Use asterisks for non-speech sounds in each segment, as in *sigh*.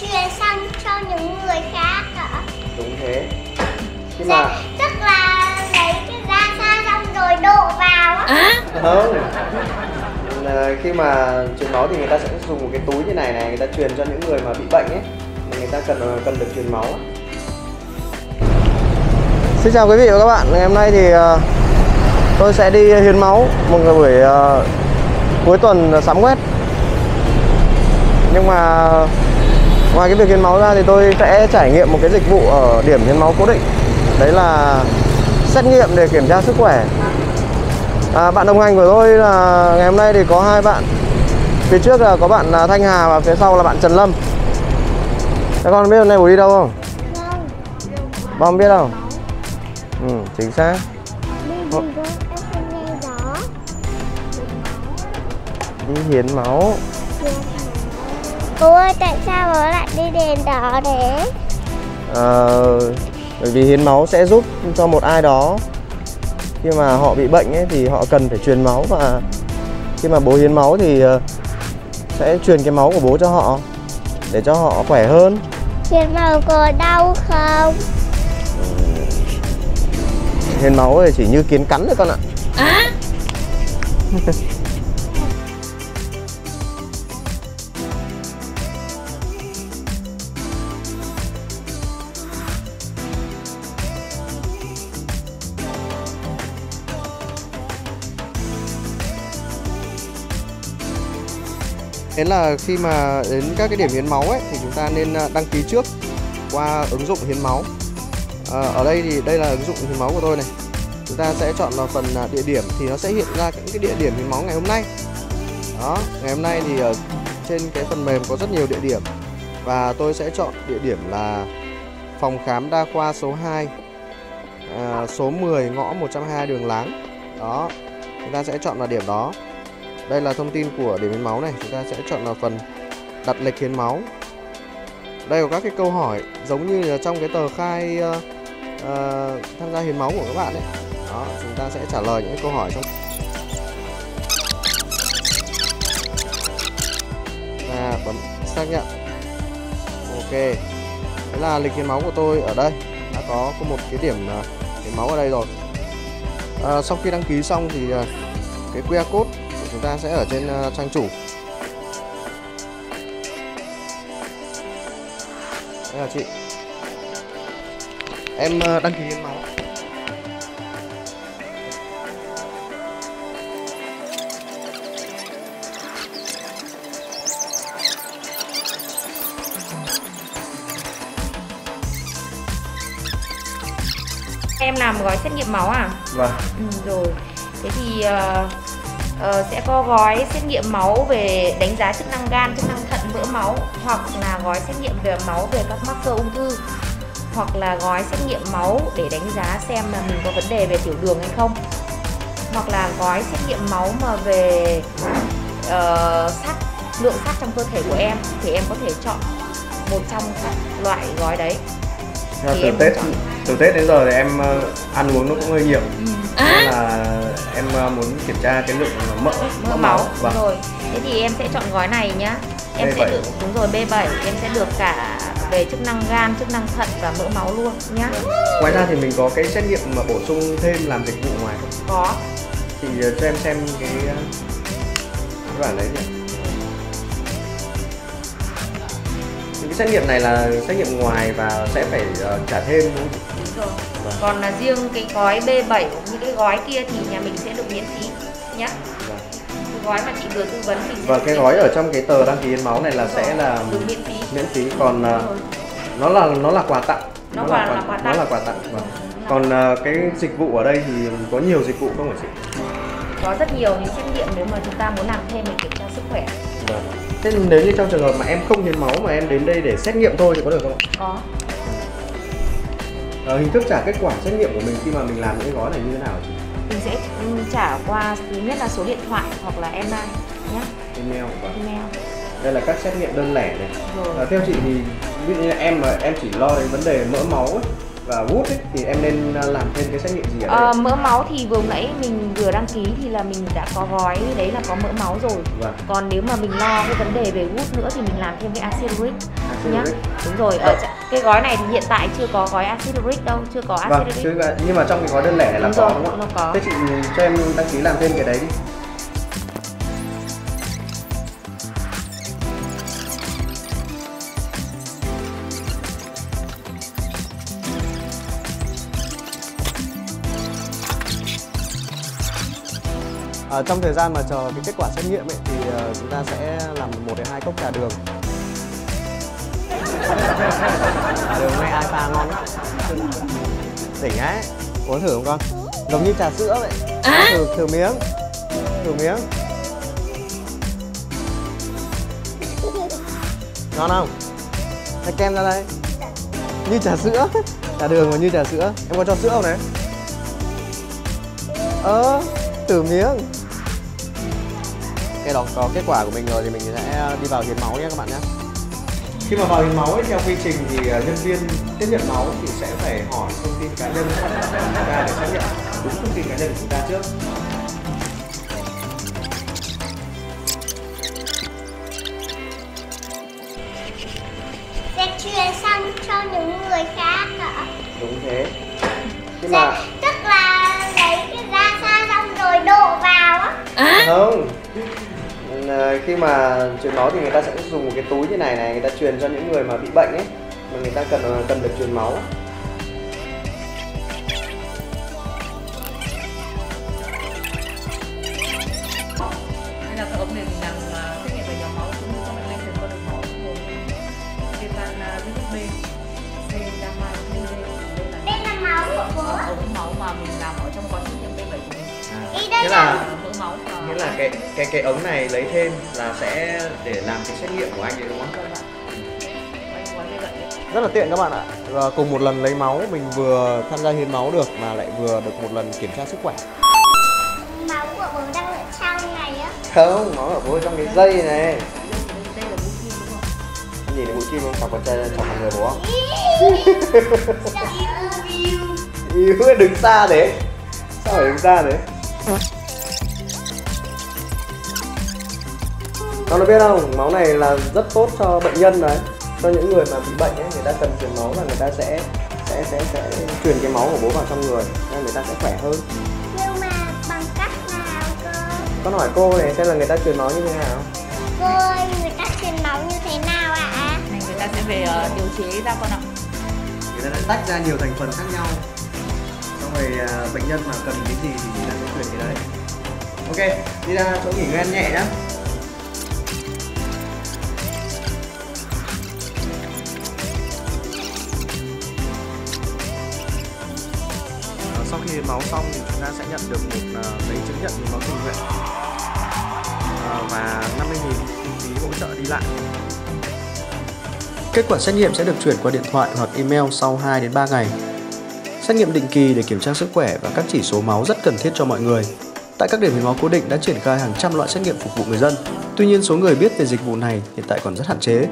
truyền sang cho những người khác hả? đúng thế. Khi Dạ, mà tức là lấy cái ra xa xong rồi đổ vào á. không. Ờ, khi mà truyền máu thì người ta sẽ dùng một cái túi như này này người ta truyền cho những người mà bị bệnh ấy. Mà người ta cần cần được truyền máu Xin chào quý vị và các bạn. Ngày hôm nay thì ờ, tôi sẽ đi hiến máu một cái buổi ờ, cuối tuần sắm quét. Nhưng mà ngoài cái việc hiến máu ra thì tôi sẽ trải nghiệm một cái dịch vụ ở điểm hiến máu cố định. Đấy là xét nghiệm để kiểm tra sức khỏe. À, bạn đồng hành của tôi là ngày hôm nay thì có hai bạn. Phía trước là có bạn à, Thanh Hà và phía sau là bạn Trần Lâm. Các con biết hôm nay buổi đi đâu không? Vâng, Bọn không biết đâu. Ừ chính xác. Đi rõ. đi hiến máu Bố ơi, tại sao bố lại đi đèn đỏ thế? Ờ, bởi vì hiến máu sẽ giúp cho một ai đó khi mà họ bị bệnh ấy thì họ cần phải truyền máu và khi mà bố hiến máu thì ờ, sẽ truyền cái máu của bố cho họ để cho họ khỏe hơn Trên màu có đau không? hiến máu thì chỉ như kiến cắn thôi con ạ *laughs* Thế là khi mà đến các cái điểm hiến máu ấy thì chúng ta nên à, đăng ký trước qua ứng dụng hiến máu. À, ở đây thì đây là ứng dụng hiến máu của tôi này. Chúng ta sẽ chọn vào phần à, địa điểm thì nó sẽ hiện ra những cái địa điểm hiến máu ngày hôm nay. Đó, ngày hôm nay thì ở trên cái phần mềm có rất nhiều địa điểm và tôi sẽ chọn địa điểm là phòng khám đa khoa số 2 à, số 10 ngõ 102 đường Láng. Đó, chúng ta sẽ chọn vào điểm đó đây là thông tin của điểm hiến máu này. Chúng ta sẽ chọn vào phần đặt lịch hiến máu. Đây có các cái câu hỏi giống như là trong cái tờ khai uh, uh, tham gia hiến máu của các bạn ấy. Đó chúng ta sẽ trả lời những câu hỏi trong và bấm xác nhận. Ok. Thế là lịch hiến máu của tôi ở đây. Đã có có một cái điểm uh, hiến máu ở đây rồi. Ờ, sau khi đăng ký xong thì uh, cái QR code chúng ta sẽ ở trên ờ, trang chủ đây là chị em ờ, đăng ký hiến máu Em làm gói xét nghiệm máu à? vâng Ừ, rồi. Thế thì ờ, Ờ, sẽ có gói xét nghiệm máu về đánh giá chức năng gan, chức năng thận, mỡ máu hoặc là gói xét nghiệm về máu về các marker ung thư hoặc là gói xét nghiệm máu để đánh giá xem là mình có vấn đề về tiểu đường hay không. Hoặc là gói xét nghiệm máu mà về uh, sắt lượng sắt trong cơ thể của em thì em có thể chọn một trong các loại gói đấy. Thì từ em Tết từ Tết đến giờ thì em ờ, ăn uống nó cũng hơi nhiều. Ừ. nên là em ờ, muốn kiểm tra cái lượng mỡ mỡ máu. vâng. Rồi thế thì em sẽ chọn gói này nhá. Em sẽ B7. được đúng rồi B7 em sẽ được cả về chức năng gan chức năng thận và mỡ máu luôn nhá. Ngoài ra thì mình có cái xét nghiệm mà bổ sung thêm làm dịch vụ ngoài không? Có. Thì ờ, cho em xem cái ờ, cái bản đấy nhỉ xét nghiệm này là xét nghiệm ngoài và sẽ phải ờ, trả thêm đúng đúng rồi. Vâng. còn là riêng cái gói B7 cũng như cái gói kia thì nhà mình sẽ được miễn phí nhá. Vâng. cái gói mà chị vừa tư vấn thì và cái gói ở trong cái tờ đăng ký hiến máu này là sẽ là được miễn phí. miễn phí. Còn Đúng rồi. nó là nó là quà tặng. Nó quà- là quà nó tặng. là quà tặng. Vâng. còn ờ, cái dịch vụ ở đây thì có nhiều dịch vụ không hả chị? Có rất nhiều những xét nghiệm nếu mà chúng ta muốn làm thêm để kiểm tra sức khỏe vâng. thế nếu như trong trường hợp mà em không hiến máu mà em đến đây để xét nghiệm thôi thì có được không ạ? Có. Ờ, hình thức trả kết quả xét nghiệm của mình khi mà mình làm những cái gói này như thế nào chị? Mình sẽ ừ, trả qua thứ nhất là số điện thoại hoặc là email nhé. Email vâng. email. Đây là các xét nghiệm đơn lẻ này. Rồi. Ờ, theo chị thì ví dụ như em mà em chỉ lo đến vấn đề mỡ máu ấy, và gút ấy, thì em nên làm thêm cái xét nghiệm gì ở đây? Ờ, mỡ máu thì vừa nãy mình vừa đăng ký thì là mình đã có gói đấy là có mỡ máu rồi. Vâng. Còn nếu mà mình lo cái vấn đề về gút nữa thì mình làm thêm cái acid uric nhá. đúng rồi ở ch- cái gói này thì hiện tại chưa có gói acid uric đâu chưa có acid Vâng, uric chứ, nhưng mà trong cái gói đơn lẻ này là Đúng có rồi, đúng không nó có. Thế chị cho em đăng ký làm thêm cái đấy đi. À, trong thời gian mà chờ cái kết quả xét nghiệm ấy, thì ờ, chúng ta sẽ làm một đến hai cốc trà đường. trà đường này ai pha ngon lắm. Đỉnh ấy. Uống thử không con? Giống như trà sữa vậy. Thử, thử miếng. Thử miếng. Ngon không? Cái kem ra đây. Như trà sữa. Trà đường mà như trà sữa. Em có cho sữa không này? Ờ, thử miếng. Cái đó có kết quả của mình rồi thì mình sẽ đi vào hiến máu nhé các bạn nhé. Khi mà vào hiến máu ấy, theo quy trình thì ờ, nhân viên tiếp nhận máu thì sẽ phải hỏi thông tin cá nhân của chúng ta để xác nhận đúng thông tin cá nhân của chúng ta trước. sẽ truyền sang cho những người khác hả Đúng thế. Sẽ- Khi mà tức là lấy cái ra xa xong rồi đổ vào á không Ờ, khi mà truyền máu thì người ta sẽ dùng một cái túi như này này người ta truyền cho những người mà bị bệnh ấy mà người ta cần ờ, cần được truyền máu. Đây là máu cũng như các bệnh nhân truyền qua đường máu gồm viêm gan à, virus B, C, gamma, vitamin D. Đây là đây là máu của bố ống máu mà mình làm ở trong quá trình nghiệm B7 của mình. ý đây nghĩa là cái cái cái ống này lấy thêm là sẽ để làm cái xét nghiệm của anh ấy đúng không? Vâng ạ. Quay gói B7 đấy. Rất là tiện các bạn ạ. Và cùng một lần lấy máu mình vừa tham gia hiến máu được mà lại vừa được một lần kiểm tra sức khỏe. máu của bố đang ở trong này á Không, máu ở bố trong cái dây này. Đây đây là mũi kim đúng không? Anh nhìn thấy mũi kim không? Chọc vào chân chọc vào người bố không? Yêu *laughs* đứng xa thế. Sao phải đứng xa thế? Con có biết không, máu này là rất tốt cho bệnh nhân đấy. Cho những người mà bị bệnh ấy, người ta cần truyền máu và người ta sẽ sẽ sẽ sẽ truyền cái máu của bố vào trong người nên người ta sẽ khỏe hơn. Nhưng mà bằng cách nào cơ? Con hỏi cô này xem là người ta truyền máu như thế nào? Cô ơi người ta truyền máu như thế nào ạ? Này người ta sẽ về ờ, điều chế ra con ạ. Người ta đã tách ra nhiều thành phần khác nhau. Xong rồi à, bệnh nhân mà cần cái gì thì người ta sẽ truyền cái đấy. Ok, đi ra chỗ nghỉ ngơi ăn nhẹ nhá hiến máu xong thì chúng ta sẽ nhận được một uh, giấy chứng nhận hiến máu tình nguyện uh, và 50.000 kinh phí hỗ trợ đi lại. Kết quả xét nghiệm sẽ được chuyển qua điện thoại hoặc email sau 2 đến 3 ngày. Xét nghiệm định kỳ để kiểm tra sức khỏe và các chỉ số máu rất cần thiết cho mọi người. Tại các điểm hiến máu cố định đã triển khai hàng trăm loại xét nghiệm phục vụ người dân. Tuy nhiên số người biết về dịch vụ này hiện tại còn rất hạn chế.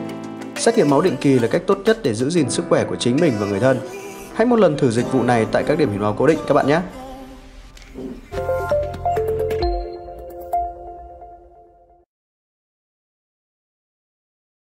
Xét nghiệm máu định kỳ là cách tốt nhất để giữ gìn sức khỏe của chính mình và người thân. Hãy một lần thử dịch vụ này tại các điểm hiến máu cố định, các bạn nhé.